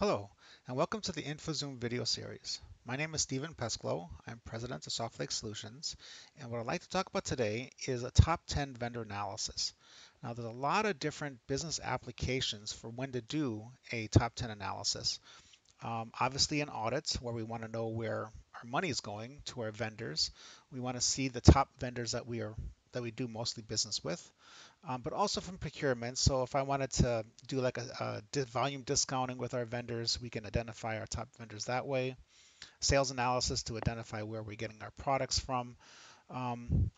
Hello, and welcome to the InfoZoom video series. My name is Stephen Pesklow. I'm president of Softlake Solutions, and what I'd like to talk about today is a top 10 vendor analysis. Now, there's a lot of different business applications for when to do a top 10 analysis. Um, obviously, in audits, where we want to know where our money is going to our vendors, we want to see the top vendors that we are that we do mostly business with um, but also from procurement. So if I wanted to do like a, a volume discounting with our vendors, we can identify our top vendors that way. Sales analysis to identify where we're getting our products from. Um,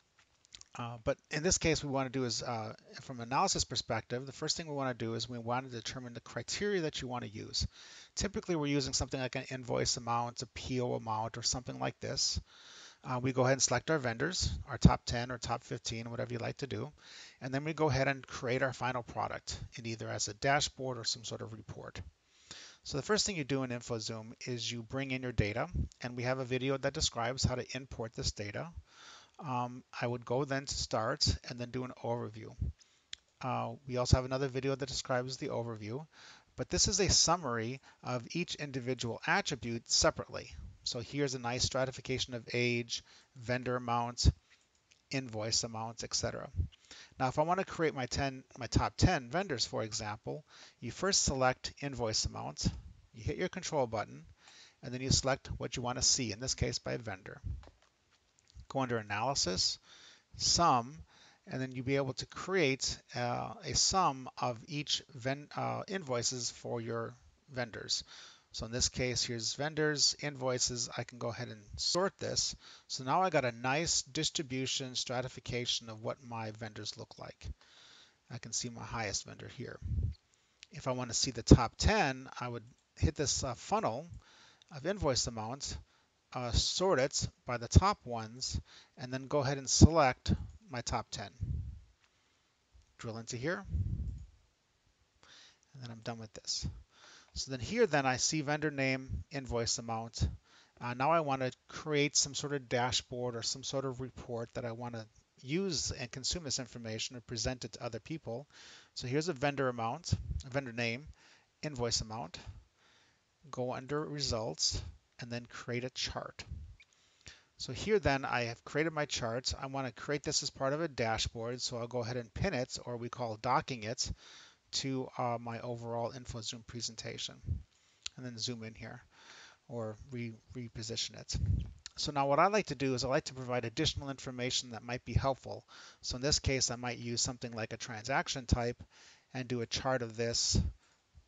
uh, but in this case, we want to do is, uh, from an analysis perspective, the first thing we want to do is we want to determine the criteria that you want to use. Typically, we're using something like an invoice amount, a PO amount, or something like this uh, we go ahead and select our vendors, our top 10 or top 15, whatever you like to do. And then we go ahead and create our final product in either as a dashboard or some sort of report. So the first thing you do in InfoZoom is you bring in your data, and we have a video that describes how to import this data. Um, I would go then to start and then do an overview. Uh, we also have another video that describes the overview, but this is a summary of each individual attribute separately. So here's a nice stratification of age, vendor amounts, invoice amounts, etc. Now, if I want to create my 10, my top 10 vendors, for example, you first select invoice amounts, you hit your control button, and then you select what you want to see, in this case by vendor. Go under analysis, sum, and then you'll be able to create uh, a sum of each uh, invoices for your vendors. So in this case, here's vendors, invoices. I can go ahead and sort this. So now I got a nice distribution stratification of what my vendors look like. I can see my highest vendor here. If I want to see the top 10, I would hit this uh, funnel of invoice amounts, uh, sort it by the top ones, and then go ahead and select my top 10. Drill into here, and then I'm done with this. So then here then I see vendor name, invoice amount. Uh, now I want to create some sort of dashboard or some sort of report that I want to use and consume this information or present it to other people. So here's a vendor amount, a vendor name, invoice amount. Go under results and then create a chart. So here then I have created my charts. I want to create this as part of a dashboard. So I'll go ahead and pin it or we call docking it to uh, my overall InfoZoom presentation and then zoom in here or re reposition it. So now what I like to do is I like to provide additional information that might be helpful. So in this case, I might use something like a transaction type and do a chart of this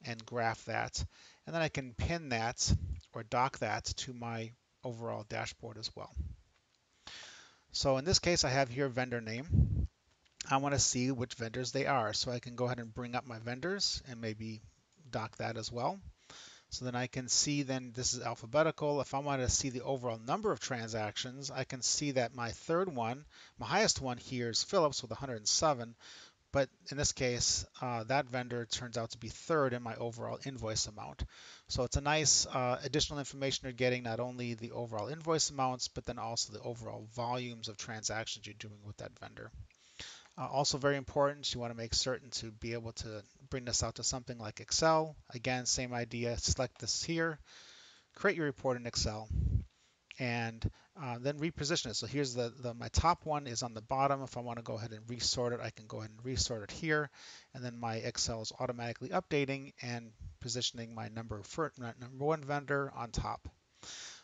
and graph that. And then I can pin that or dock that to my overall dashboard as well. So in this case, I have here vendor name. I want to see which vendors they are. So I can go ahead and bring up my vendors and maybe dock that as well. So then I can see then this is alphabetical. If I want to see the overall number of transactions, I can see that my third one, my highest one here is Phillips with 107. But in this case, uh, that vendor turns out to be third in my overall invoice amount. So it's a nice uh, additional information you're getting, not only the overall invoice amounts, but then also the overall volumes of transactions you're doing with that vendor. Uh, also very important, you want to make certain to be able to bring this out to something like Excel. Again, same idea, select this here, create your report in Excel, and uh, then reposition it. So here's the, the, my top one is on the bottom. If I want to go ahead and resort it, I can go ahead and resort it here. And then my Excel is automatically updating and positioning my number, for, number one vendor on top.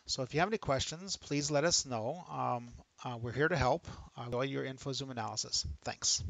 So if you have any questions, please let us know. Um, uh, we're here to help. Uh, your InfoZoom analysis. Thanks.